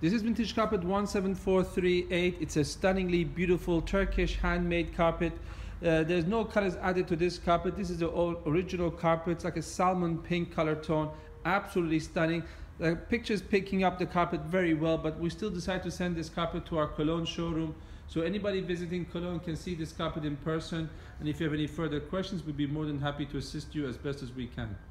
This is vintage carpet 17438. It's a stunningly beautiful Turkish handmade carpet. Uh, there's no colors added to this carpet. This is the original carpet. It's like a salmon pink color tone. Absolutely stunning. The picture's picking up the carpet very well, but we still decide to send this carpet to our Cologne showroom. So anybody visiting Cologne can see this carpet in person. And if you have any further questions, we'd be more than happy to assist you as best as we can.